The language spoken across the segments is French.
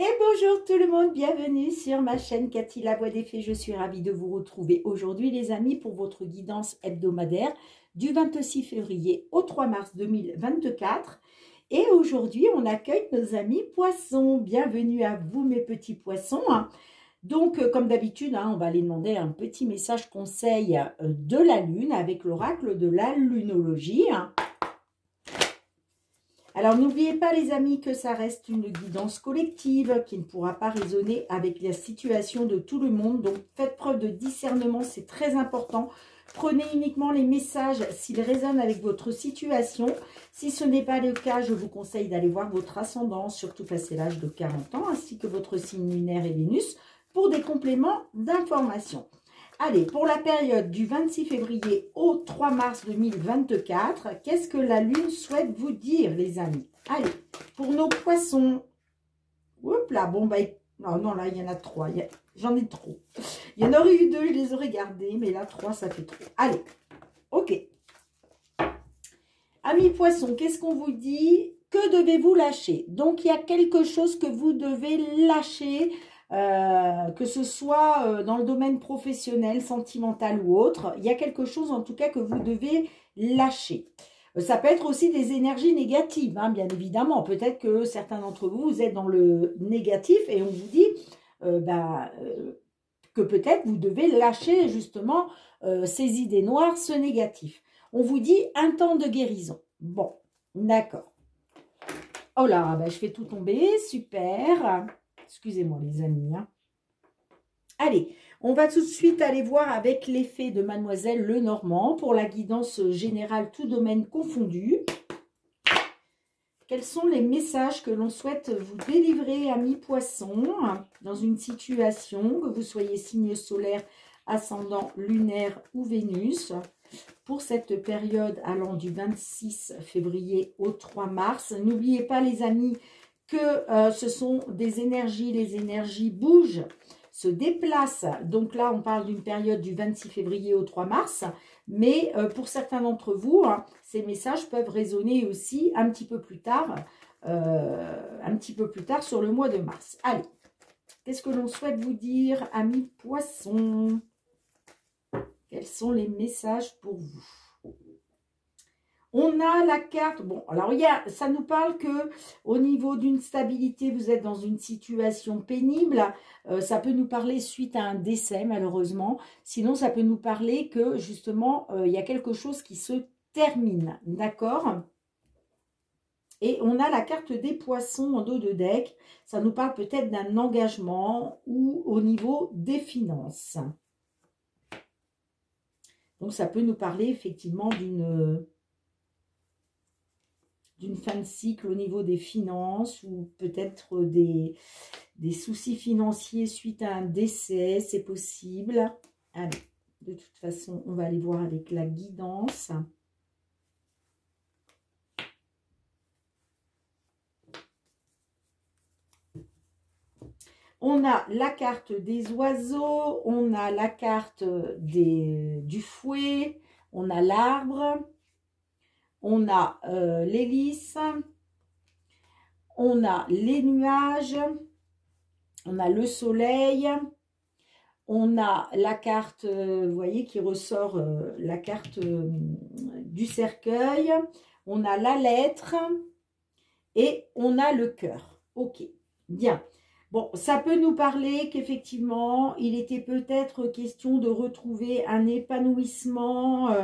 Et bonjour tout le monde, bienvenue sur ma chaîne Cathy La Voix des Fées. Je suis ravie de vous retrouver aujourd'hui les amis pour votre guidance hebdomadaire du 26 février au 3 mars 2024. Et aujourd'hui, on accueille nos amis poissons. Bienvenue à vous mes petits poissons. Donc, euh, comme d'habitude, hein, on va aller demander un petit message conseil euh, de la Lune avec l'oracle de la lunologie. Alors, n'oubliez pas, les amis, que ça reste une guidance collective qui ne pourra pas résonner avec la situation de tout le monde. Donc, faites preuve de discernement, c'est très important. Prenez uniquement les messages s'ils résonnent avec votre situation. Si ce n'est pas le cas, je vous conseille d'aller voir votre ascendant, surtout passé l'âge de 40 ans, ainsi que votre signe lunaire et Vénus, pour des compléments d'information. Allez, pour la période du 26 février au 3 mars 2024, qu'est-ce que la Lune souhaite vous dire, les amis? Allez, pour nos poissons. Hop là, bon, bah, non, non, là, il y en a trois. J'en ai trop. Il y en aurait eu deux, je les aurais gardés, mais là, trois, ça fait trop. Allez, ok. Amis poissons, qu'est-ce qu'on vous dit? Que devez-vous lâcher? Donc, il y a quelque chose que vous devez lâcher euh, que ce soit euh, dans le domaine professionnel, sentimental ou autre, il y a quelque chose en tout cas que vous devez lâcher. Euh, ça peut être aussi des énergies négatives, hein, bien évidemment. Peut-être que certains d'entre vous, vous êtes dans le négatif et on vous dit bah, que peut-être vous devez lâcher justement ces idées noires, ce négatif. On vous dit un temps de guérison. Bon, d'accord. Oh là, bah, je fais tout tomber, super. Excusez-moi les amis. Hein. Allez, on va tout de suite aller voir avec l'effet de Mademoiselle Lenormand pour la guidance générale, tout domaine confondu. Quels sont les messages que l'on souhaite vous délivrer, amis poissons, dans une situation, que vous soyez signe solaire, ascendant, lunaire ou Vénus, pour cette période allant du 26 février au 3 mars. N'oubliez pas les amis que euh, ce sont des énergies, les énergies bougent, se déplacent. Donc là, on parle d'une période du 26 février au 3 mars. Mais euh, pour certains d'entre vous, hein, ces messages peuvent résonner aussi un petit peu plus tard, euh, un petit peu plus tard sur le mois de mars. Allez, qu'est-ce que l'on souhaite vous dire, amis poissons? Quels sont les messages pour vous? On a la carte, bon, alors il ça nous parle que au niveau d'une stabilité, vous êtes dans une situation pénible. Euh, ça peut nous parler suite à un décès, malheureusement. Sinon, ça peut nous parler que, justement, euh, il y a quelque chose qui se termine, d'accord? Et on a la carte des poissons en dos de deck. Ça nous parle peut-être d'un engagement ou au niveau des finances. Donc, ça peut nous parler effectivement d'une d'une fin de cycle au niveau des finances ou peut-être des, soucis financiers suite à un décès, c'est possible. De toute façon, on va aller voir avec la guidance. On a la carte des oiseaux, on a la carte des, du fouet, on a l'arbre, on a euh, l'hélice, on a les nuages, on a le soleil, on a la carte, euh, vous voyez, qui ressort euh, la carte du cercueil, on a la lettre. Et on a le cœur. Ok, bien. Bon, ça peut nous parler qu'effectivement, il était peut-être question de retrouver un épanouissement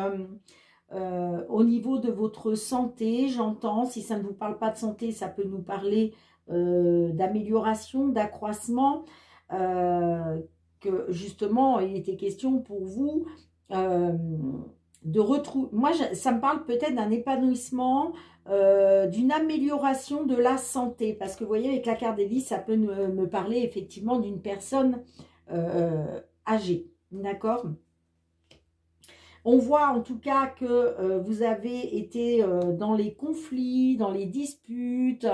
euh, au niveau de votre santé, j'entends, si ça ne vous parle pas de santé, ça peut nous parler euh, d'amélioration, d'accroissement, euh, que justement, il était question pour vous de retrouver... Moi, ça me parle peut-être d'un épanouissement, d'une amélioration de la santé, parce que vous voyez, avec la carte des vies, ça peut me parler effectivement d'une personne âgée, d'accord? On voit en tout cas que euh, vous avez été euh, dans les conflits, dans les disputes.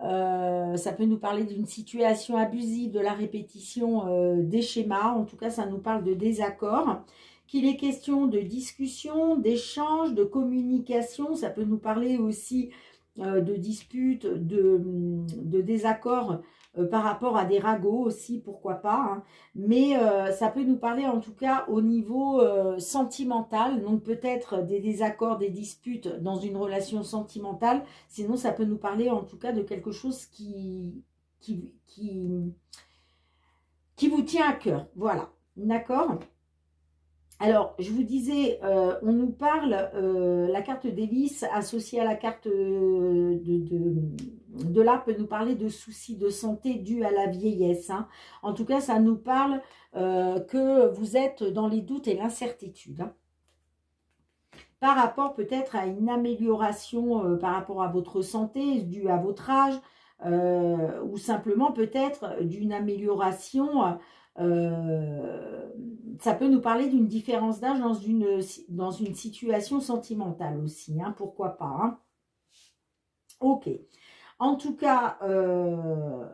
Euh, ça peut nous parler d'une situation abusive, de la répétition des schémas. En tout cas, ça nous parle de désaccord. Qu'il est question de discussion, d'échange, de communication. Ça peut nous parler aussi de disputes, de, de désaccords par rapport à des ragots aussi, pourquoi pas. Hein. Mais ça peut nous parler en tout cas au niveau sentimental, donc peut-être des désaccords, des disputes dans une relation sentimentale. Sinon, ça peut nous parler en tout cas de quelque chose qui, qui, qui vous tient à cœur. Voilà, d'accord? Alors, je vous disais, euh, on nous parle, euh, la carte d'hélice associée à la carte de, de, là peut nous parler de soucis de santé dus à la vieillesse. Hein. En tout cas, ça nous parle euh, que vous êtes dans les doutes et l'incertitude. Hein. Par rapport peut-être à une amélioration par rapport à votre santé, due à votre âge, ou simplement peut-être d'une amélioration euh, ça peut nous parler d'une différence d'âge dans une, dans une situation sentimentale aussi, hein, pourquoi pas. Hein. Ok. En tout cas, euh,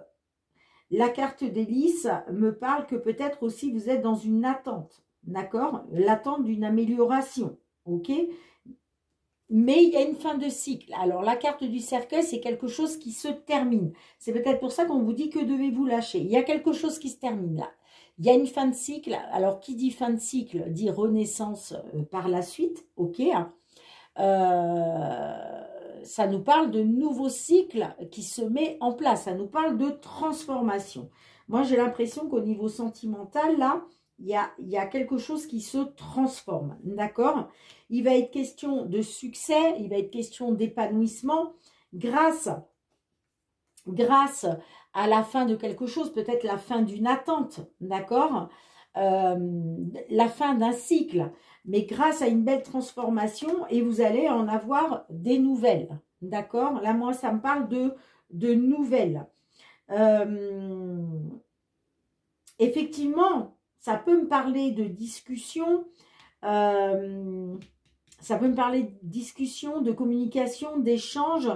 la carte d'hélice me parle que peut-être aussi vous êtes dans une attente, d'accord? L'attente d'une amélioration, ok? Mais il y a une fin de cycle. Alors, la carte du cercueil, c'est quelque chose qui se termine. C'est peut-être pour ça qu'on vous dit que devez-vous lâcher. Il y a quelque chose qui se termine là. Il y a une fin de cycle. Alors, qui dit fin de cycle dit renaissance euh, par la suite. OK. Hein. Euh, ça nous parle de nouveaux cycles qui se met en place. Ça nous parle de transformation. Moi, j'ai l'impression qu'au niveau sentimental, là, il y, a, il y a, quelque chose qui se transforme. D'accord? Il va être question de succès, il va être question d'épanouissement grâce, grâce la fin de quelque chose, peut-être la fin d'une attente, d'accord? Euh, La fin d'un cycle, mais grâce à une belle transformation et vous allez en avoir des nouvelles, d'accord? Là, moi, ça me parle de, de nouvelles. Euh, effectivement, ça peut me parler de discussion, euh, ça peut me parler de discussion, de communication, d'échange,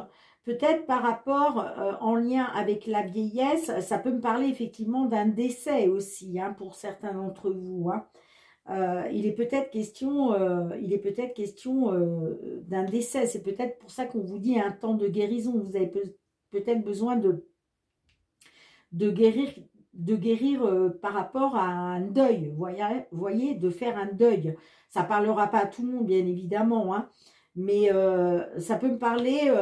Peut-être par rapport, euh, en lien avec la vieillesse, ça peut me parler effectivement d'un décès aussi, hein, pour certains d'entre vous. Hein. Euh, il est peut-être question, euh, il est peut-être question d'un décès. C'est peut-être pour ça qu'on vous dit un temps de guérison. Vous avez peut-être besoin de, de guérir, de guérir par rapport à un deuil. Voyez, voyez, de faire un deuil. Ça parlera pas à tout le monde, bien évidemment, hein, mais ça peut me parler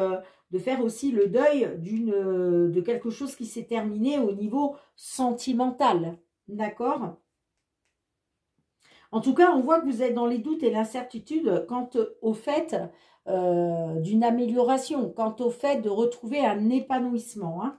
de faire aussi le deuil d'une euh, de quelque chose qui s'est terminé au niveau sentimental. D'accord? En tout cas, on voit que vous êtes dans les doutes et l'incertitude quant au fait euh, d'une amélioration, quant au fait de retrouver un épanouissement. Hein.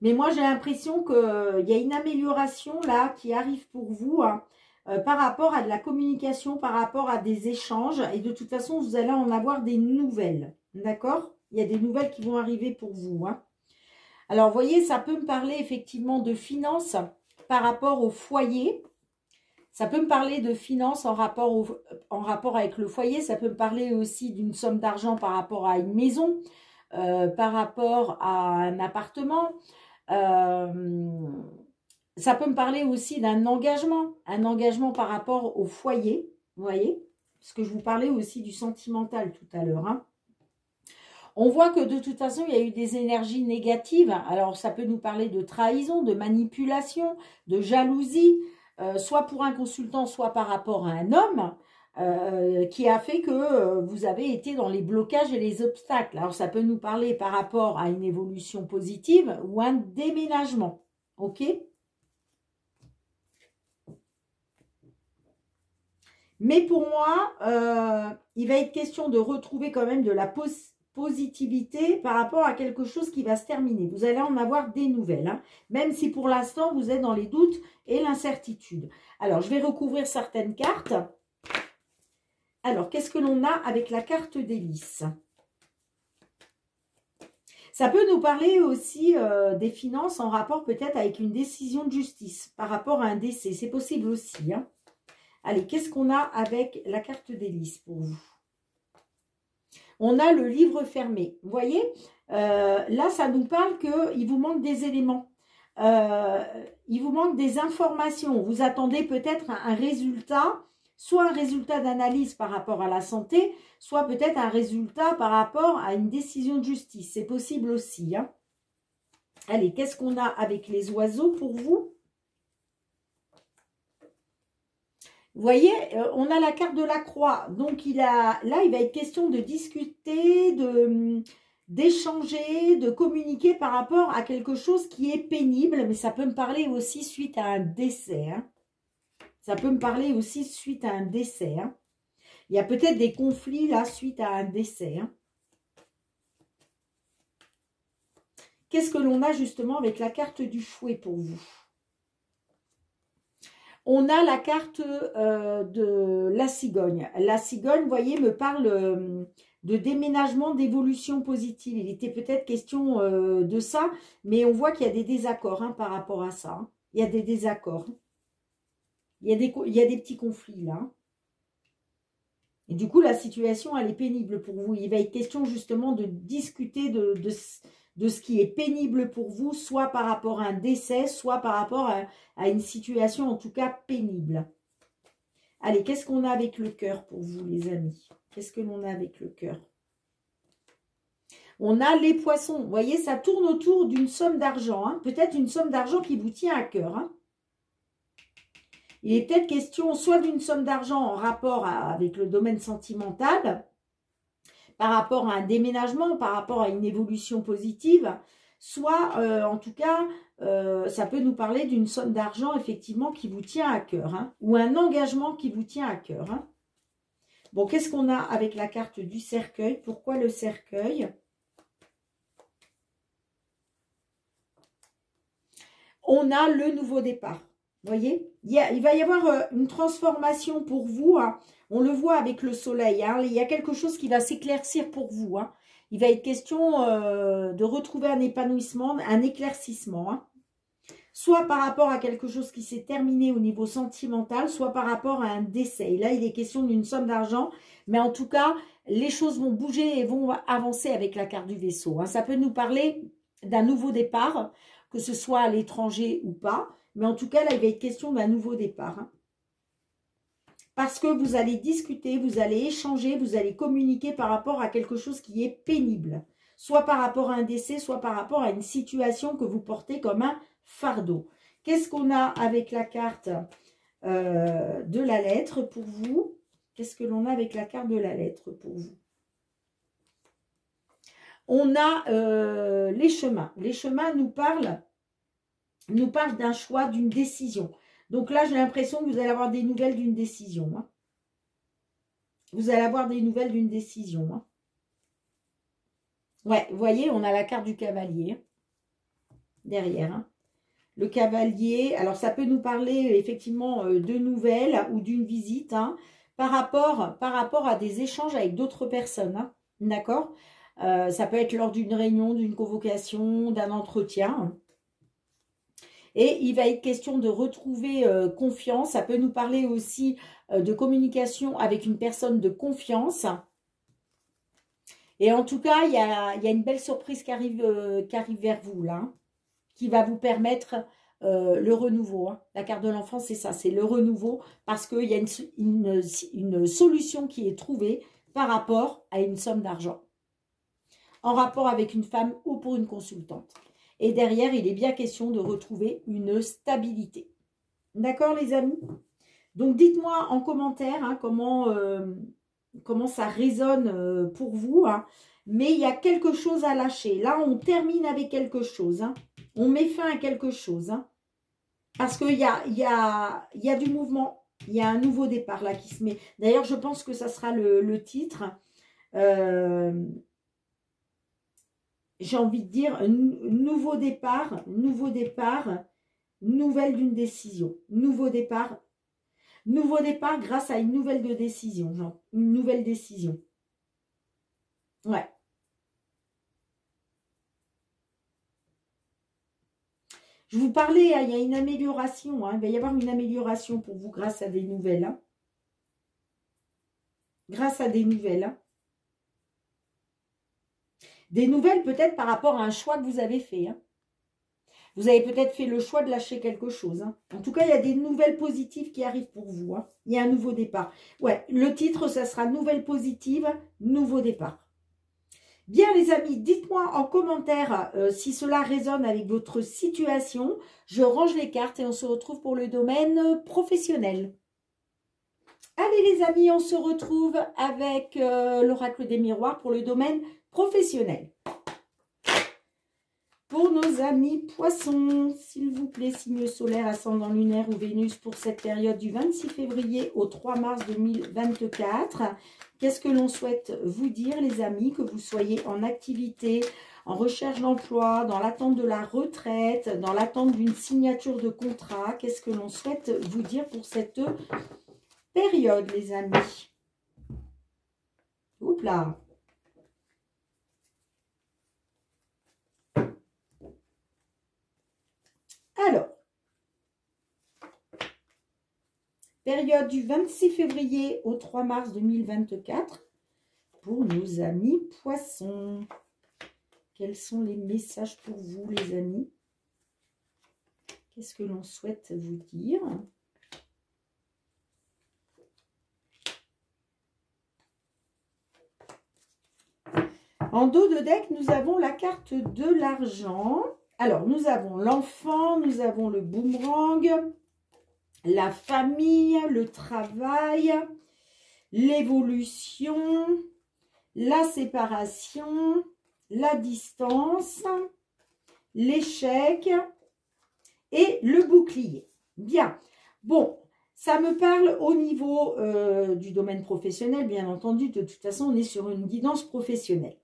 Mais moi, j'ai l'impression qu'il euh, y a une amélioration là qui arrive pour vous. Hein. Euh, par rapport à de la communication, par rapport à des échanges. Et de toute façon, vous allez en avoir des nouvelles. D'accord? Il y a des nouvelles qui vont arriver pour vous. Hein. Alors, voyez, ça peut me parler effectivement de finances par rapport au foyer. Ça peut me parler de finances en rapport, en rapport avec le foyer. Ça peut me parler aussi d'une somme d'argent par rapport à une maison, euh, par rapport à un appartement. Euh, ça peut me parler aussi d'un engagement, un engagement par rapport au foyer, vous voyez Parce que je vous parlais aussi du sentimental tout à l'heure. Hein. On voit que de toute façon, il y a eu des énergies négatives. Alors, ça peut nous parler de trahison, de manipulation, de jalousie, euh, soit pour un consultant, soit par rapport à un homme, euh, qui a fait que euh, vous avez été dans les blocages et les obstacles. Alors, ça peut nous parler par rapport à une évolution positive ou un déménagement. OK? Mais pour moi, euh, il va être question de retrouver quand même de la positivité par rapport à quelque chose qui va se terminer. Vous allez en avoir des nouvelles, hein. même si pour l'instant, vous êtes dans les doutes et l'incertitude. Alors, je vais recouvrir certaines cartes. Alors, qu'est-ce que l'on a avec la carte d'hélice? Ça peut nous parler aussi euh, des finances en rapport peut-être avec une décision de justice par rapport à un décès. C'est possible aussi. Hein. Allez, qu'est-ce qu'on a avec la carte d'hélice pour vous? On a le livre fermé. Vous voyez, euh, là, ça nous parle qu'il vous manque des éléments. Euh, il vous manque des informations. Vous attendez peut-être un résultat, soit un résultat d'analyse par rapport à la santé, soit peut-être un résultat par rapport à une décision de justice. C'est possible aussi. Hein. Allez, qu'est-ce qu'on a avec les oiseaux pour vous? Vous voyez, euh, on a la carte de la croix. Donc, là, il va être question de discuter, de d'échanger, de communiquer par rapport à quelque chose qui est pénible, mais ça peut me parler aussi suite à un décès. Hein. Ça peut me parler aussi suite à un décès. Hein. Il y a peut-être des conflits là suite à un décès. Hein. Qu'est-ce que l'on a justement avec la carte du fouet pour vous? On a la carte euh, de la cigogne. La cigogne, vous voyez, me parle euh, de déménagement, d'évolution positive. Il était peut-être question euh, de ça, mais on voit qu'il y a des désaccords hein, par rapport à ça. Hein. Il y a des désaccords. Il y a des, petits conflits là. Et du coup, la situation, elle est pénible pour vous. Il va être question justement de discuter de, de ce qui est pénible pour vous, soit par rapport à un décès, soit par rapport à, une situation en tout cas pénible. Allez, qu'est-ce qu'on a avec le cœur pour vous, les amis? Qu'est-ce que l'on a avec le cœur? On a les poissons. Vous voyez, ça tourne autour d'une somme d'argent. Hein. Peut-être une somme d'argent qui vous tient à cœur. Hein. Il est peut-être question soit d'une somme d'argent en rapport avec le domaine sentimental, par rapport à un déménagement, par rapport à une évolution positive, soit euh, en tout cas, euh, ça peut nous parler d'une somme d'argent effectivement qui vous tient à cœur, hein, ou un engagement qui vous tient à cœur. Hein. Bon, qu'est-ce qu'on a avec la carte du cercueil? Pourquoi le cercueil? On a le nouveau départ. Vous voyez il, va y avoir euh, une transformation pour vous. Hein. On le voit avec le soleil. Hein. Il y a quelque chose qui va s'éclaircir pour vous. Hein. Il va être question euh, de retrouver un épanouissement, un éclaircissement. Hein. Soit par rapport à quelque chose qui s'est terminé au niveau sentimental, soit par rapport à un décès. Là, il est question d'une somme d'argent. Mais en tout cas, les choses vont bouger et vont avancer avec la carte du vaisseau. Ça peut nous parler d'un nouveau départ, que ce soit à l'étranger ou pas. Mais en tout cas, là, il va être question d'un nouveau départ parce que vous allez discuter, vous allez échanger, vous allez communiquer par rapport à quelque chose qui est pénible. Soit par rapport à un décès, soit par rapport à une situation que vous portez comme un fardeau. Qu'est-ce qu'on a avec la carte euh, de la lettre pour vous? Qu'est-ce que l'on a avec la carte de la lettre pour vous? On a euh, les chemins. Les chemins nous parlent, nous parlent d'un choix, d'une décision. Donc là, j'ai l'impression que vous allez avoir des nouvelles d'une décision. Hein. Vous allez avoir des nouvelles d'une décision. Hein. Ouais, vous voyez, on a la carte du cavalier hein, derrière. Le cavalier, alors ça peut nous parler effectivement euh, de nouvelles ou d'une visite par, rapport, par rapport à des échanges avec d'autres personnes. D'accord? Euh, Ça peut être lors d'une réunion, d'une convocation, d'un entretien. Et il va être question de retrouver euh, confiance. Ça peut nous parler aussi euh, de communication avec une personne de confiance. Et en tout cas, il y a, une belle surprise qui arrive, euh, qui arrive vers vous, là, hein, qui va vous permettre le renouveau. Hein. La carte de l'enfant, c'est ça, c'est le renouveau, parce qu'il y a une, une solution qui est trouvée par rapport à une somme d'argent, en rapport avec une femme ou pour une consultante. Et derrière, il est bien question de retrouver une stabilité. D'accord, les amis? Donc, dites-moi en commentaire hein, comment, euh, comment ça résonne euh, pour vous. Hein. Mais il y a quelque chose à lâcher. Là, on termine avec quelque chose. Hein. On met fin à quelque chose. Parce qu'il y a, y, a, y a du mouvement. Il y a un nouveau départ là qui se met. D'ailleurs, je pense que ça sera le, titre. Euh, j'ai envie de dire, nouveau départ, nouveau départ, nouvelle d'une décision, nouveau départ, nouveau départ grâce à une nouvelle de décision, une nouvelle décision. Ouais. Je vous parlais, hein, il y a une amélioration, hein, il va y avoir une amélioration pour vous grâce à des nouvelles. Hein. Grâce à des nouvelles. Des nouvelles peut-être par rapport à un choix que vous avez fait. Hein. Vous avez peut-être fait le choix de lâcher quelque chose. Hein. En tout cas, il y a des nouvelles positives qui arrivent pour vous. Hein. Il y a un nouveau départ. Ouais, le titre, ça sera Nouvelle positive, nouveau départ. Bien les amis, dites-moi en commentaire euh, si cela résonne avec votre situation. Je range les cartes et on se retrouve pour le domaine professionnel. Allez les amis, on se retrouve avec euh, l'oracle des miroirs pour le domaine professionnel. Pour nos amis poissons, s'il vous plaît, signe solaire, ascendant lunaire ou Vénus pour cette période du 26 février au 3 mars 2024. Qu'est-ce que l'on souhaite vous dire les amis, que vous soyez en activité, en recherche d'emploi, dans l'attente de la retraite, dans l'attente d'une signature de contrat? Qu'est-ce que l'on souhaite vous dire pour cette période les amis? Oups là Alors, période du 26 février au 3 mars 2024 pour nos amis poissons. Quels sont les messages pour vous, les amis? Qu'est-ce que l'on souhaite vous dire? En dos de deck, nous avons la carte de l'argent. Alors, nous avons l'enfant, nous avons le boomerang, la famille, le travail, l'évolution, la séparation, la distance, l'échec et le bouclier. Bien. Bon, ça me parle au niveau euh, du domaine professionnel, bien entendu. De toute façon, on est sur une guidance professionnelle.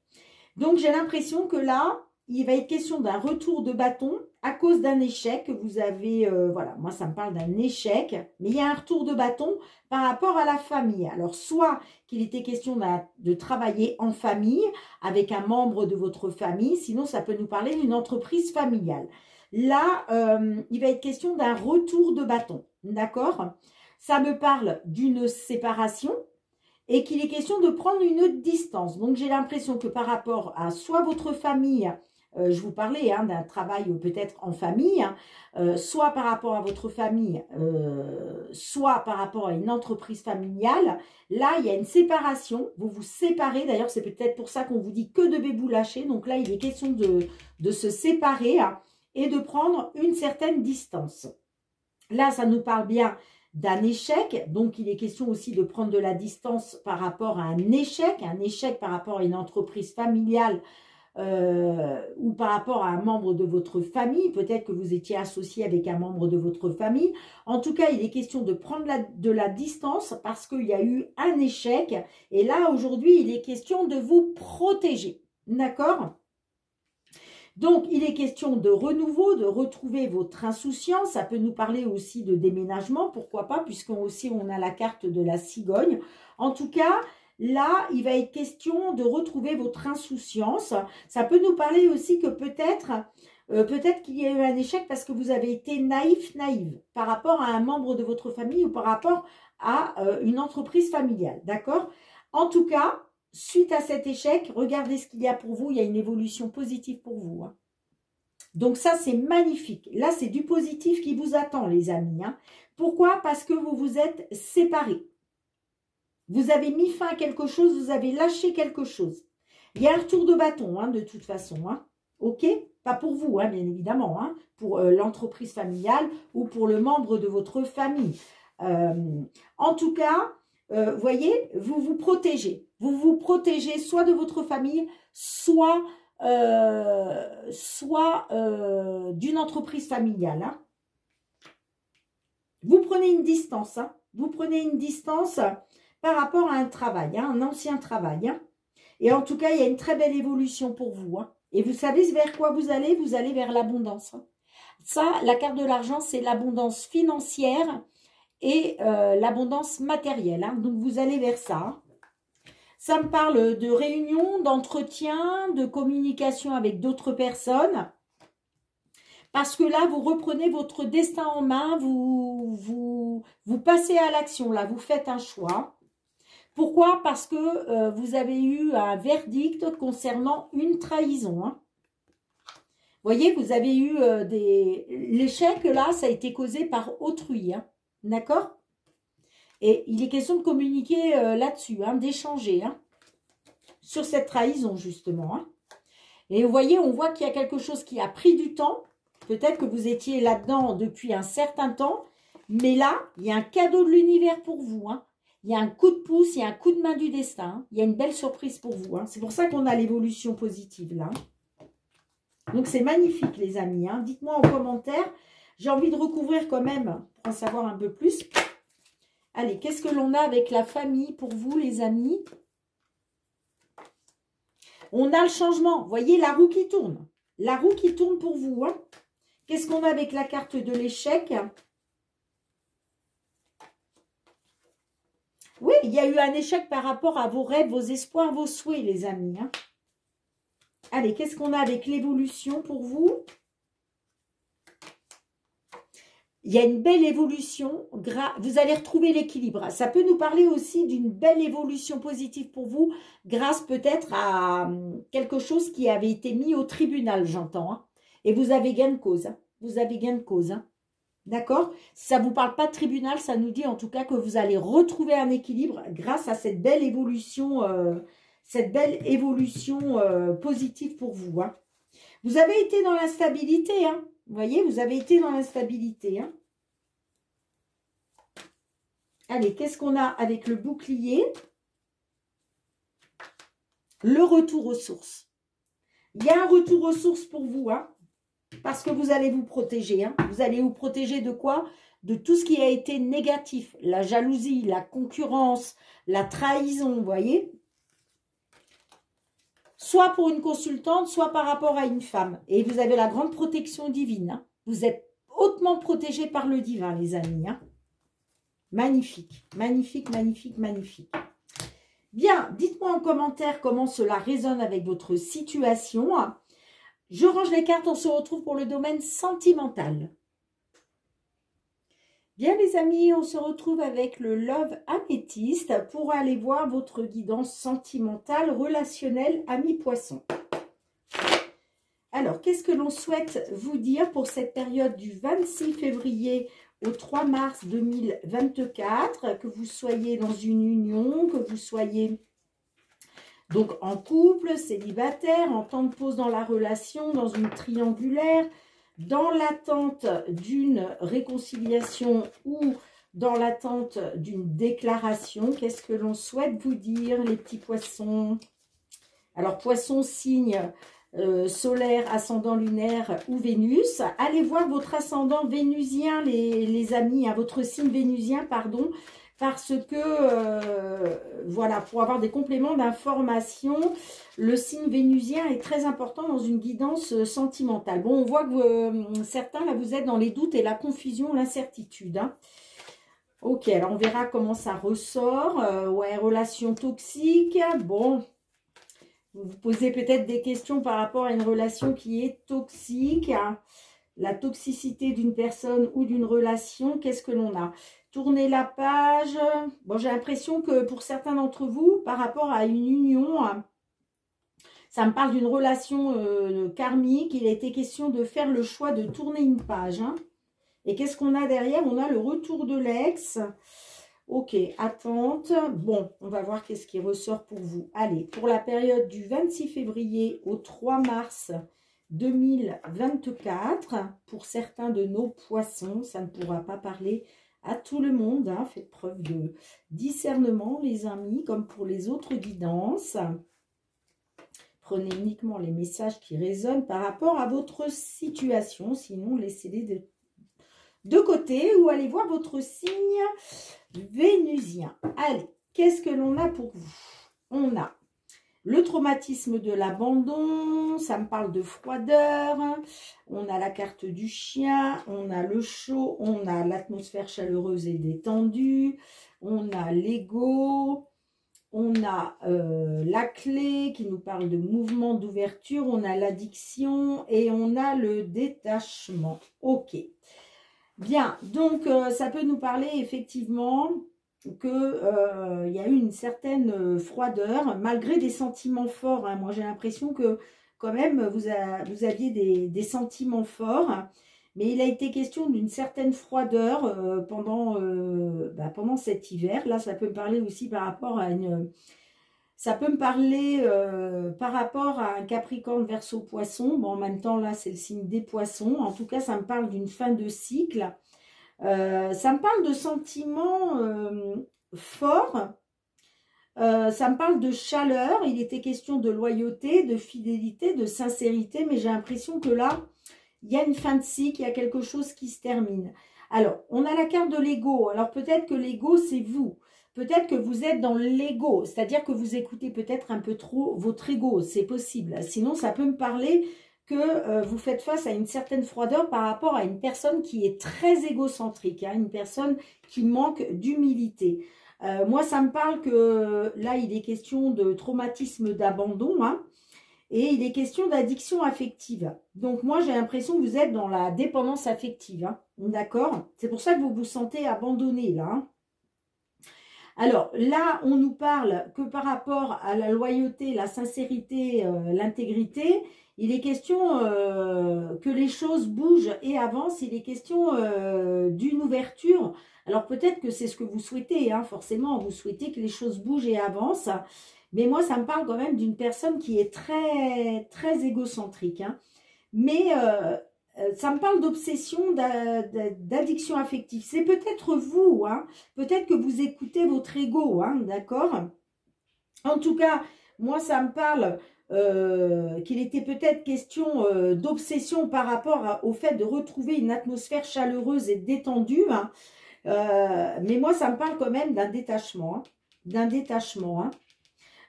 Donc, j'ai l'impression que là, il va être question d'un retour de bâton à cause d'un échec vous avez, euh, voilà, moi ça me parle d'un échec, mais il y a un retour de bâton par rapport à la famille. Alors, soit qu'il était question de travailler en famille avec un membre de votre famille, sinon ça peut nous parler d'une entreprise familiale. Là, euh, il va être question d'un retour de bâton, d'accord? Ça me parle d'une séparation, et qu'il est question de prendre une distance. Donc, j'ai l'impression que par rapport à soit votre famille, euh, je vous parlais hein, d'un travail peut-être en famille, hein, euh, soit par rapport à votre famille, euh, soit par rapport à une entreprise familiale. Là, il y a une séparation. Vous vous séparez. D'ailleurs, c'est peut-être pour ça qu'on vous dit que devez-vous lâcher. Donc là, il est question de, se séparer hein, et de prendre une certaine distance. Là, ça nous parle bien d'un échec. Donc, il est question aussi de prendre de la distance par rapport à un échec, un échec par rapport à une entreprise familiale euh, ou par rapport à un membre de votre famille, peut-être que vous étiez associé avec un membre de votre famille. En tout cas, il est question de prendre de la distance parce qu'il y a eu un échec. Et là, aujourd'hui, il est question de vous protéger. D'accord? Donc, il est question de renouveau, de retrouver votre insouciance. Ça peut nous parler aussi de déménagement, pourquoi pas, puisqu'on aussi on a la carte de la cigogne. En tout cas, Là, il va être question de retrouver votre insouciance. Ça peut nous parler aussi que peut-être euh, peut-être qu'il y a eu un échec parce que vous avez été naïf, naïve par rapport à un membre de votre famille ou par rapport à euh, une entreprise familiale. D'accord? En tout cas, suite à cet échec, regardez ce qu'il y a pour vous. Il y a une évolution positive pour vous. Hein. Donc ça, c'est magnifique. Là, c'est du positif qui vous attend, les amis. Hein. Pourquoi? Parce que vous vous êtes séparés. Vous avez mis fin à quelque chose, vous avez lâché quelque chose. Il y a un retour de bâton, hein, de toute façon. Hein. OK? Pas pour vous, hein, bien évidemment. Pour euh, l'entreprise familiale ou pour le membre de votre famille. Euh, en tout cas, euh, voyez, vous vous protégez. Vous vous protégez soit de votre famille, soit, soit d'une entreprise familiale. Vous prenez une distance. Vous prenez une distance par rapport à un travail, hein, un ancien travail. Hein. Et en tout cas, il y a une très belle évolution pour vous. Hein. Et vous savez vers quoi vous allez? Vous allez vers l'abondance. Ça, la carte de l'argent, c'est l'abondance financière et euh, l'abondance matérielle. Donc, vous allez vers ça. Ça me parle de réunion, d'entretien, de communication avec d'autres personnes. Parce que là, vous reprenez votre destin en main, vous, vous, vous passez à l'action. Là, vous faites un choix. Pourquoi? Parce que euh, vous avez eu un verdict concernant une trahison. Hein. voyez, vous avez eu euh, des... L'échec, là, ça a été causé par autrui. Hein. D'accord? Et il est question de communiquer euh, là-dessus, hein, d'échanger. Sur cette trahison, justement. Et vous voyez, on voit qu'il y a quelque chose qui a pris du temps. Peut-être que vous étiez là-dedans depuis un certain temps. Mais là, il y a un cadeau de l'univers pour vous. Il y a un coup de pouce, il y a un coup de main du destin. Il y a une belle surprise pour vous. C'est pour ça qu'on a l'évolution positive là. Donc, c'est magnifique, les amis. Hein. Dites-moi en commentaire. J'ai envie de recouvrir quand même pour en savoir un peu plus. Allez, qu'est-ce que l'on a avec la famille pour vous, les amis? On a le changement. Voyez, la roue qui tourne. La roue qui tourne pour vous. Hein. Qu'est-ce qu'on a avec la carte de l'échec? Oui, il y a eu un échec par rapport à vos rêves, vos espoirs, vos souhaits, les amis. Hein. Allez, qu'est-ce qu'on a avec l'évolution pour vous? Il y a une belle évolution. Vous allez retrouver l'équilibre. Ça peut nous parler aussi d'une belle évolution positive pour vous, grâce peut-être à hum, quelque chose qui avait été mis au tribunal, j'entends. Hein. Et vous avez gain de cause. Hein. Vous avez gain de cause. D'accord? Ça ne vous parle pas de tribunal, ça nous dit en tout cas que vous allez retrouver un équilibre grâce à cette belle évolution euh, cette belle évolution euh, positive pour vous. Hein. Vous avez été dans l'instabilité, hein. Vous voyez, vous avez été dans l'instabilité. Hein. Allez, qu'est-ce qu'on a avec le bouclier? Le retour aux sources. Il y a un retour aux sources pour vous, hein, parce que vous allez vous protéger. Hein. Vous allez vous protéger de quoi? De tout ce qui a été négatif. La jalousie, la concurrence, la trahison, vous voyez? Soit pour une consultante, soit par rapport à une femme. Et vous avez la grande protection divine. Hein. Vous êtes hautement protégé par le divin, les amis. Hein. Magnifique, magnifique, magnifique, magnifique. Bien, dites-moi en commentaire comment cela résonne avec votre situation. Je range les cartes, on se retrouve pour le domaine sentimental. Bien les amis, on se retrouve avec le Love Améthyste pour aller voir votre guidance sentimentale, relationnelle, ami poisson. Alors, qu'est-ce que l'on souhaite vous dire pour cette période du 26 février au 3 mars 2024, que vous soyez dans une union, que vous soyez donc en couple, célibataire, en temps de pause dans la relation, dans une triangulaire, dans l'attente d'une réconciliation ou dans l'attente d'une déclaration, qu'est-ce que l'on souhaite vous dire, les petits poissons? Alors, poisson, signe euh, solaire, ascendant lunaire ou Vénus. Allez voir votre ascendant vénusien, les, amis, hein, votre signe vénusien, pardon, parce que, euh, voilà, pour avoir des compléments d'information, le signe vénusien est très important dans une guidance euh, sentimentale. Bon, on voit que euh, certains, là, vous êtes dans les doutes et la confusion, l'incertitude. Hein. Ok, alors on verra comment ça ressort. ouais, relation toxique. Bon, vous vous posez peut-être des questions par rapport à une relation qui est toxique. Hein. La toxicité d'une personne ou d'une relation, qu'est-ce que l'on a? Tournez la page. Bon, j'ai l'impression que pour certains d'entre vous, par rapport à une union, ça me parle d'une relation euh, karmique. Il a été question de faire le choix de tourner une page. Hein. Et qu'est-ce qu'on a derrière? On a le retour de l'ex. Ok, attente. Bon, on va voir qu'est-ce qui ressort pour vous. Allez, pour la période du 26 février au 3 mars 2024, pour certains de nos poissons, ça ne pourra pas parler à tout le monde. Hein. Faites preuve de discernement, les amis, comme pour les autres guidances. Prenez uniquement les messages qui résonnent par rapport à votre situation. Sinon, laissez-les de, de côté ou allez voir votre signe vénusien. Allez, qu'est-ce que l'on a pour vous? On a le traumatisme de l'abandon, ça me parle de froideur. On a la carte du chien, on a le chaud, on a l'atmosphère chaleureuse et détendue. On a l'ego, on a euh, la clé qui nous parle de mouvement d'ouverture. On a l'addiction et on a le détachement. Ok. Bien, donc euh, ça peut nous parler effectivement qu'il euh, y a eu une certaine euh, froideur, malgré des sentiments forts. Hein. Moi, j'ai l'impression que quand même, vous, vous aviez des, sentiments forts. Mais il a été question d'une certaine froideur euh, pendant, euh, bah, pendant cet hiver. Là, ça peut me parler aussi par rapport à une... Ça peut me parler par rapport à un Capricorne verso poisson. Bon, en même temps, là, c'est le signe des poissons. En tout cas, ça me parle d'une fin de cycle. Ça me parle de sentiments forts euh, ça me parle de chaleur, il était question de loyauté, de fidélité, de sincérité, mais j'ai l'impression que là, il y a une fin de cycle, il y a quelque chose qui se termine. Alors, on a la carte de l'ego. Alors, peut-être que l'ego, c'est vous. Peut-être que vous êtes dans l'ego, c'est-à-dire que vous écoutez peut-être un peu trop votre ego, c'est possible. Sinon, ça peut me parler que euh, vous faites face à une certaine froideur par rapport à une personne qui est très égocentrique, hein, une personne qui manque d'humilité. Euh, moi, ça me parle que là, il est question de traumatisme d'abandon, hein, et il est question d'addiction affective. Donc, moi, j'ai l'impression que vous êtes dans la dépendance affective, hein, d'accord? C'est pour ça que vous vous sentez abandonné, là. Alors, là, on nous parle que par rapport à la loyauté, la sincérité, euh, l'intégrité, il est question euh, que les choses bougent et avancent. Il est question d'une ouverture alors peut-être que c'est ce que vous souhaitez, hein, forcément, vous souhaitez que les choses bougent et avancent. Mais moi, ça me parle quand même d'une personne qui est très, très égocentrique. Hein. Mais euh, euh, ça me parle d'obsession, d'addiction affective. C'est peut-être vous, hein. peut-être que vous écoutez votre ego, d'accord? En tout cas, moi, ça me parle euh, qu'il était peut-être question d'obsession par rapport au fait de retrouver une atmosphère chaleureuse et détendue. Euh, mais moi, ça me parle quand même d'un détachement. Hein. d'un détachement. Hein.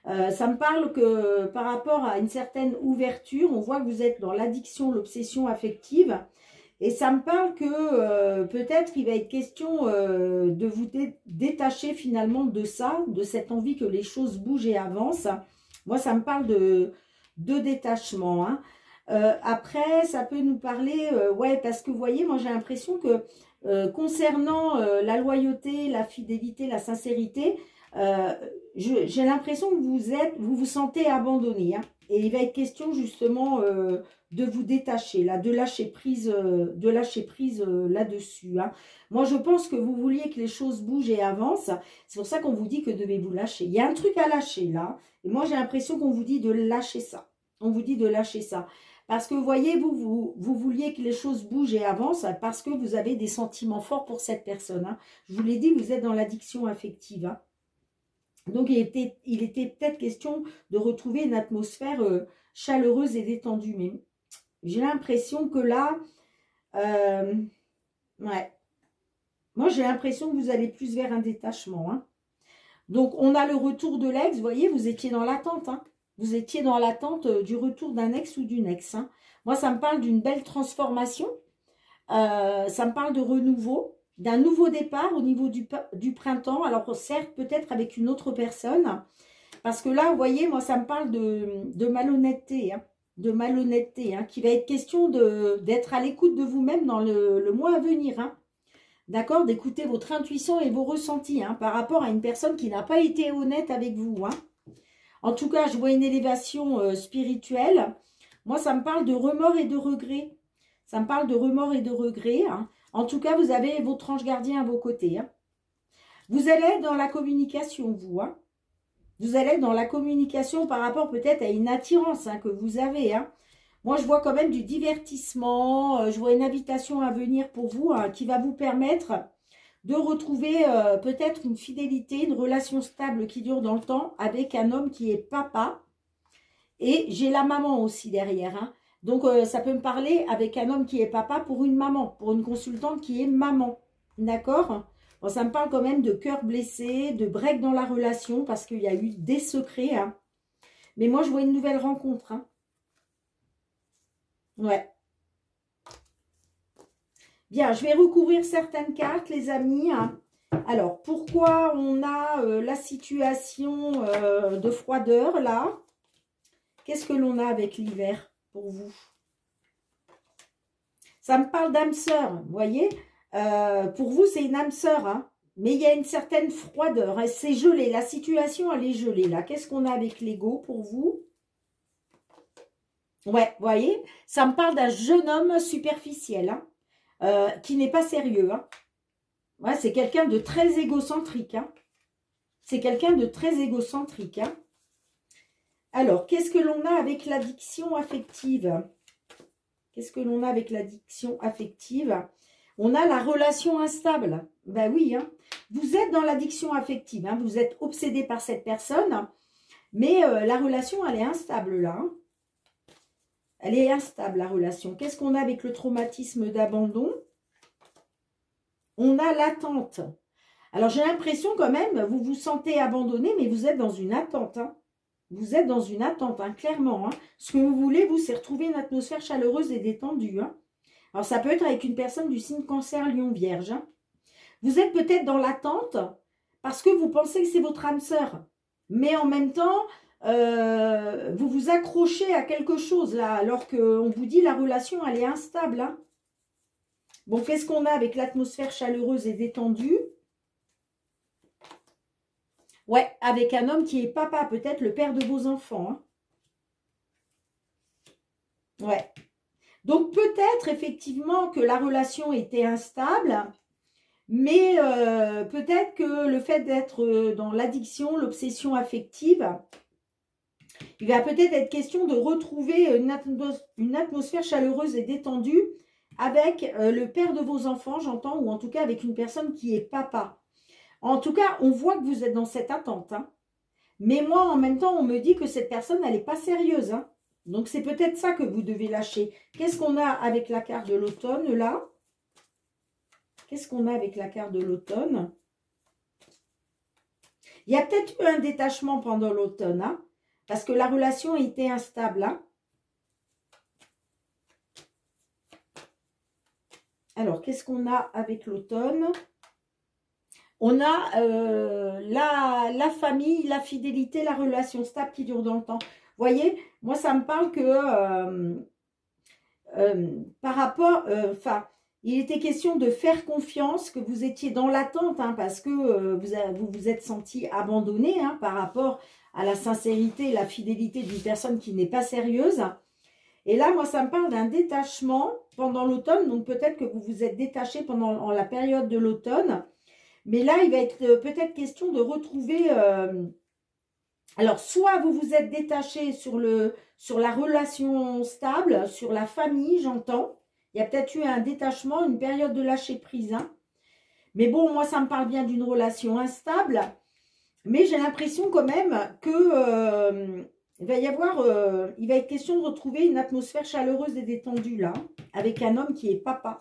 Euh, ça me parle que par rapport à une certaine ouverture, on voit que vous êtes dans l'addiction, l'obsession affective. Et ça me parle que euh, peut-être il va être question de vous détacher finalement de ça, de cette envie que les choses bougent et avancent. Moi, ça me parle de, détachement. Hein. après, ça peut nous parler, ouais, parce que vous voyez, moi j'ai l'impression que euh, concernant euh, la loyauté, la fidélité, la sincérité, euh, j'ai l'impression que vous êtes, vous vous sentez abandonné. Hein. Et il va être question justement de vous détacher, là, de lâcher prise, de lâcher prise là-dessus. Hein. Moi, je pense que vous vouliez que les choses bougent et avancent. C'est pour ça qu'on vous dit que devez-vous lâcher. Il y a un truc à lâcher là. Et moi, j'ai l'impression qu'on vous dit de lâcher ça. On vous dit de lâcher ça. Parce que, voyez, vous, vous, vous vouliez que les choses bougent et avancent parce que vous avez des sentiments forts pour cette personne. Hein. Je vous l'ai dit, vous êtes dans l'addiction affective. Hein. Donc, il était, peut-être question de retrouver une atmosphère euh, chaleureuse et détendue. Mais j'ai l'impression que là, euh, ouais. Moi, j'ai l'impression que vous allez plus vers un détachement. Hein. Donc, on a le retour de l'ex. Vous voyez, vous étiez dans l'attente. Hein. Vous étiez dans l'attente euh, du retour d'un ex ou d'une ex. Hein. Moi, ça me parle d'une belle transformation. Ça me parle de renouveau, d'un nouveau départ au niveau du, printemps. Alors, certes, peut-être avec une autre personne. Parce que là, vous voyez, moi, ça me parle de, malhonnêteté. Hein, de malhonnêteté, hein, qui va être question d'être à l'écoute de vous-même dans le, mois à venir. D'accord? D'écouter votre intuition et vos ressentis par rapport à une personne qui n'a pas été honnête avec vous. En tout cas, je vois une élévation euh, spirituelle. Moi, ça me parle de remords et de regrets. Ça me parle de remords et de regrets. Hein. En tout cas, vous avez votre ange gardien à vos côtés. Hein. Vous allez dans la communication, vous. Hein. Vous allez dans la communication par rapport peut-être à une attirance que vous avez. Moi, je vois quand même du divertissement. Euh, je vois une invitation à venir pour vous qui va vous permettre de retrouver euh, peut-être une fidélité, une relation stable qui dure dans le temps avec un homme qui est papa. Et j'ai la maman aussi derrière. Hein. Donc, euh, ça peut me parler avec un homme qui est papa pour une maman, pour une consultante qui est maman. D'accord? Bon, Ça me parle quand même de cœur blessé, de break dans la relation parce qu'il y a eu des secrets. Hein. Mais moi, je vois une nouvelle rencontre. Hein. Ouais. Bien, je vais recouvrir certaines cartes, les amis. Alors, pourquoi on a euh, la situation euh, de froideur, là? Qu'est-ce que l'on a avec l'hiver, vous Ça me parle d'âme sœur, voyez euh, Pour vous, c'est une âme sœur, hein mais il y a une certaine froideur. C'est gelé, la situation, elle est gelée, là. Qu'est-ce qu'on a avec l'ego, pour vous? Ouais, voyez, ça me parle d'un jeune homme superficiel, hein, euh, qui n'est pas sérieux. Hein. Ouais, c'est quelqu'un de très égocentrique. Hein. C'est quelqu'un de très égocentrique. Alors, qu'est-ce que l'on a avec l'addiction affective? Qu'est-ce que l'on a avec l'addiction affective? On a la relation instable. Ben oui, hein. vous êtes dans l'addiction affective. Hein. Vous êtes obsédé par cette personne. Mais euh, la relation, elle est instable là. Hein. Elle est instable, la relation. Qu'est-ce qu'on a avec le traumatisme d'abandon? On a l'attente. Alors, j'ai l'impression quand même, vous vous sentez abandonné, mais vous êtes dans une attente. Vous êtes dans une attente, hein, clairement. Hein. Ce que vous voulez, vous, c'est retrouver une atmosphère chaleureuse et détendue. Hein. Alors, ça peut être avec une personne du signe cancer, lion, vierge. Vous êtes peut-être dans l'attente parce que vous pensez que c'est votre âme sœur. Mais en même temps, euh, vous vous accrochez à quelque chose, là, alors qu'on vous dit la relation, elle est instable. Bon, qu'est-ce qu'on a avec l'atmosphère chaleureuse et détendue? Ouais, avec un homme qui est papa, peut-être le père de vos enfants. Hein. Ouais. Donc peut-être effectivement que la relation était instable, mais euh, peut-être que le fait d'être euh, dans l'addiction, l'obsession affective, il va peut-être être question de retrouver une, atmosphère chaleureuse et détendue avec euh, le père de vos enfants, j'entends, ou en tout cas avec une personne qui est papa. En tout cas, on voit que vous êtes dans cette attente. Hein. Mais moi, en même temps, on me dit que cette personne, elle n'est pas sérieuse. Hein. Donc, c'est peut-être ça que vous devez lâcher. Qu'est-ce qu'on a avec la carte de l'automne, là? Qu'est-ce qu'on a avec la carte de l'automne? Il y a peut-être eu un détachement pendant l'automne, hein, parce que la relation était instable. Alors, qu'est-ce qu'on a avec l'automne? On a euh, la, famille, la fidélité, la relation stable qui dure dans le temps. Vous voyez, moi, ça me parle que euh, euh, par rapport, enfin, il était question de faire confiance, que vous étiez dans l'attente, hein, parce que vous, vous êtes senti abandonné hein, par rapport à la sincérité la fidélité d'une personne qui n'est pas sérieuse. Et là, moi, ça me parle d'un détachement pendant l'automne. Donc, peut-être que vous vous êtes détaché pendant la période de l'automne. Mais là, il va être euh, peut-être question de retrouver... Euh, alors, soit vous vous êtes détaché sur, la relation stable, sur la famille, j'entends. Il y a peut-être eu un détachement, une période de lâcher-prise. Hein. Mais bon, moi, ça me parle bien d'une relation instable. Mais j'ai l'impression quand même que... Euh, il va y avoir, il va être question de retrouver une atmosphère chaleureuse et détendue là, avec un homme qui est papa.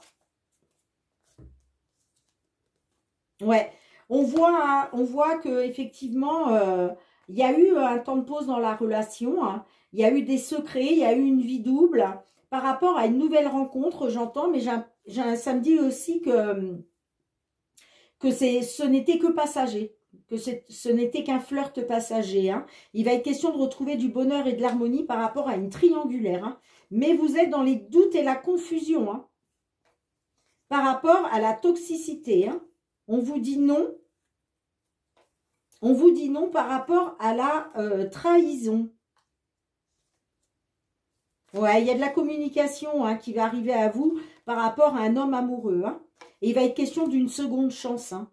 Ouais, on voit, on voit que effectivement, euh, il y a eu un temps de pause dans la relation. Hein. Il y a eu des secrets, il y a eu une vie double par rapport à une nouvelle rencontre, j'entends, mais ça me dit aussi que, que ce n'était que passager, que ce n'était qu'un flirt passager. Hein. Il va être question de retrouver du bonheur et de l'harmonie par rapport à une triangulaire. Hein. Mais vous êtes dans les doutes et la confusion par rapport à la toxicité. On vous dit non. On vous dit non par rapport à la euh, trahison. Ouais, il y a de la communication hein, qui va arriver à vous par rapport à un homme amoureux. Hein. Et il va être question d'une seconde chance. Hein.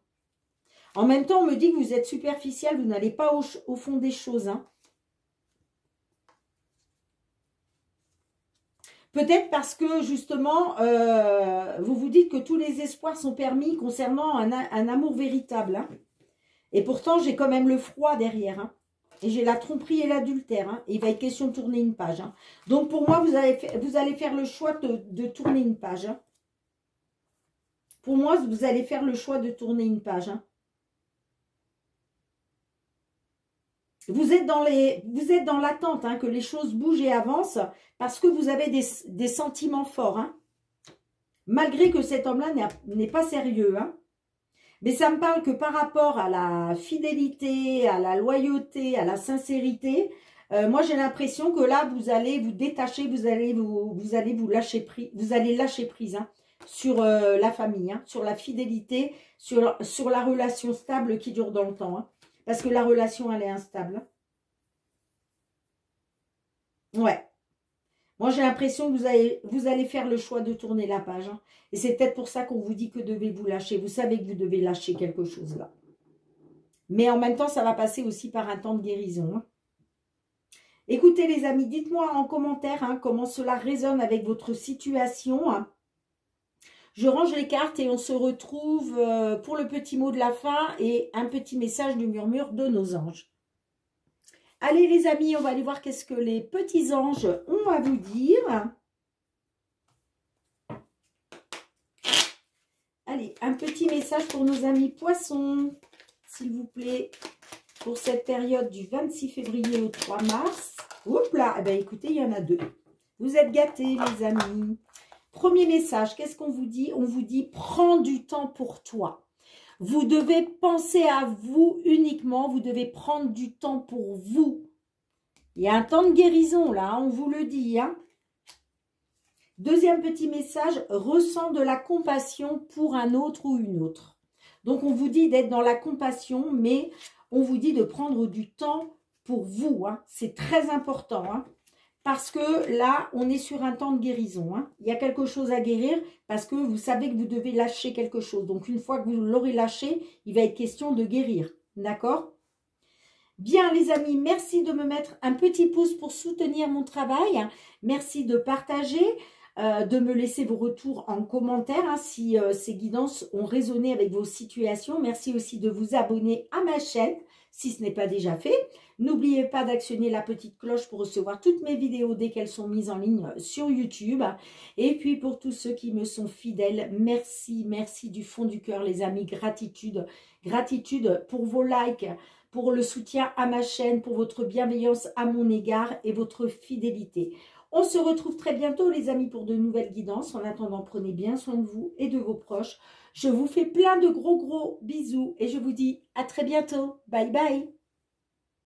En même temps, on me dit que vous êtes superficiel, vous n'allez pas au, fond des choses. Peut-être parce que justement, euh, vous vous dites que tous les espoirs sont permis concernant un, amour véritable. Hein. Et pourtant, j'ai quand même le froid derrière. Hein. Et j'ai la tromperie et l'adultère. Hein. il va être question de tourner une page. Donc pour moi, vous allez, vous allez faire le choix de, tourner une page. Pour moi, vous allez faire le choix de tourner une page. Vous êtes dans les, vous êtes dans l'attente hein, que les choses bougent et avancent parce que vous avez des, sentiments forts. Hein. Malgré que cet homme-là n'est pas sérieux. Hein. Mais ça me parle que par rapport à la fidélité, à la loyauté, à la sincérité, euh, moi j'ai l'impression que là vous allez vous détacher, vous allez vous, vous allez vous lâcher prise, vous allez lâcher prise sur euh, la famille, sur la fidélité, sur, sur la relation stable qui dure dans le temps. Parce que la relation, elle est instable. Ouais. Moi, j'ai l'impression que vous allez, vous faire le choix de tourner la page. Hein. Et c'est peut-être pour ça qu'on vous dit que devez-vous lâcher. Vous savez que vous devez lâcher quelque chose là. Mais en même temps, ça va passer aussi par un temps de guérison. Hein. Écoutez les amis, dites-moi en commentaire hein, comment cela résonne avec votre situation. Je range les cartes et on se retrouve euh, pour le petit mot de la fin et un petit message du murmure de nos anges. Allez les amis, on va aller voir qu'est-ce que les petits anges ont à vous dire. Allez, un petit message pour nos amis poissons, s'il vous plaît, pour cette période du 26 février au 3 mars. Oups là, eh bien, écoutez, il y en a deux. Vous êtes gâtés, les amis. Premier message, qu'est-ce qu'on vous dit? On vous dit, prends du temps pour toi. Vous devez penser à vous uniquement, vous devez prendre du temps pour vous. Il y a un temps de guérison là, on vous le dit. Hein. Deuxième petit message, ressent de la compassion pour un autre ou une autre. Donc on vous dit d'être dans la compassion, mais on vous dit de prendre du temps pour vous. Hein. C'est très important. Hein. Parce que là, on est sur un temps de guérison. Hein. Il y a quelque chose à guérir parce que vous savez que vous devez lâcher quelque chose. Donc, une fois que vous l'aurez lâché, il va être question de guérir. D'accord? Bien, les amis, merci de me mettre un petit pouce pour soutenir mon travail. Merci de partager. Euh, de me laisser vos retours en commentaire hein, si euh, ces guidances ont résonné avec vos situations. Merci aussi de vous abonner à ma chaîne si ce n'est pas déjà fait. N'oubliez pas d'actionner la petite cloche pour recevoir toutes mes vidéos dès qu'elles sont mises en ligne sur YouTube. Et puis pour tous ceux qui me sont fidèles, merci, merci du fond du cœur les amis, gratitude. Gratitude pour vos likes, pour le soutien à ma chaîne, pour votre bienveillance à mon égard et votre fidélité. On se retrouve très bientôt les amis pour de nouvelles guidances. En attendant, prenez bien soin de vous et de vos proches. Je vous fais plein de gros gros bisous et je vous dis à très bientôt. Bye bye